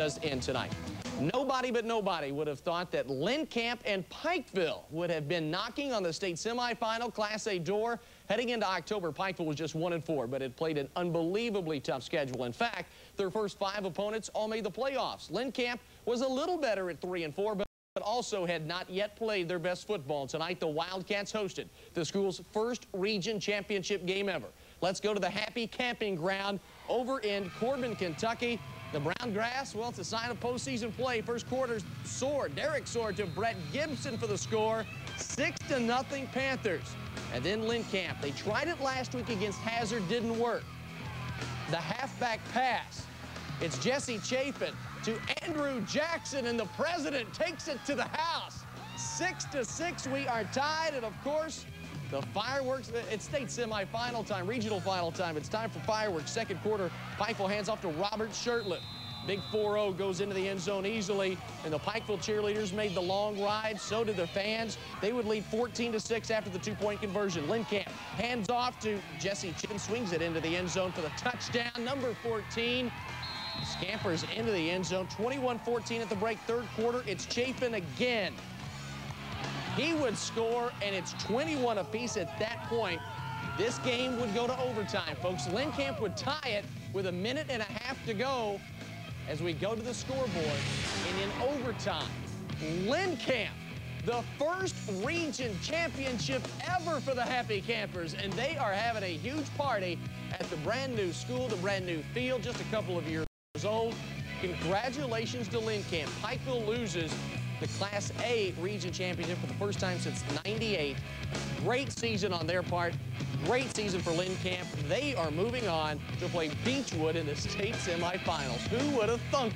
does end tonight. Nobody but nobody would have thought that Camp and Pikeville would have been knocking on the state semifinal Class A door. Heading into October, Pikeville was just 1 and 4, but it played an unbelievably tough schedule. In fact, their first five opponents all made the playoffs. Camp was a little better at 3 and 4, but but also had not yet played their best football. Tonight, the Wildcats hosted the school's first region championship game ever. Let's go to the Happy Camping Ground over in Corbin, Kentucky. The brown grass, well, it's a sign of postseason play. First quarter, Sword, Derek Sword to Brett Gibson for the score. Six to nothing Panthers. And then Camp. They tried it last week against Hazard, didn't work. The halfback pass. It's Jesse Chafin to Andrew Jackson, and the president takes it to the house. Six to six, we are tied, and of course, the fireworks, it's state semifinal time, regional final time. It's time for fireworks. Second quarter, Pikeville hands off to Robert Shirtliff. Big 4-0 goes into the end zone easily, and the Pikeville cheerleaders made the long ride. So did their fans. They would lead 14-6 after the two-point conversion. Camp hands off to Jesse Chin, swings it into the end zone for the touchdown. Number 14, Scampers into the end zone. 21-14 at the break, third quarter. It's Chapin again. He would score, and it's 21 apiece at that point. This game would go to overtime, folks. Camp would tie it with a minute and a half to go as we go to the scoreboard. And in overtime, Camp, the first region championship ever for the Happy Campers, and they are having a huge party at the brand new school, the brand new field, just a couple of years old. Congratulations to Camp. Pikeville loses the Class A region championship for the first time since 98. Great season on their part. Great season for Lynn Camp. They are moving on to play Beechwood in the state semifinals. Who would have thunk